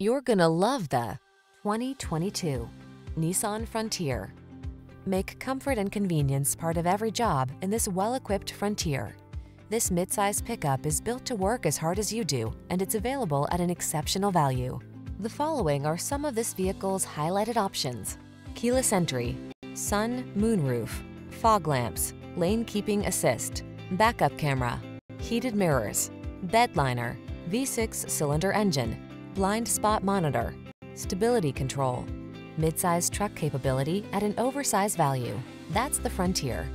You're gonna love the 2022 Nissan Frontier. Make comfort and convenience part of every job in this well-equipped Frontier. This midsize pickup is built to work as hard as you do, and it's available at an exceptional value. The following are some of this vehicle's highlighted options. Keyless entry, sun, moonroof, fog lamps, lane keeping assist, backup camera, heated mirrors, bed liner, V6 cylinder engine, blind spot monitor, stability control, midsize truck capability at an oversized value. That's the Frontier.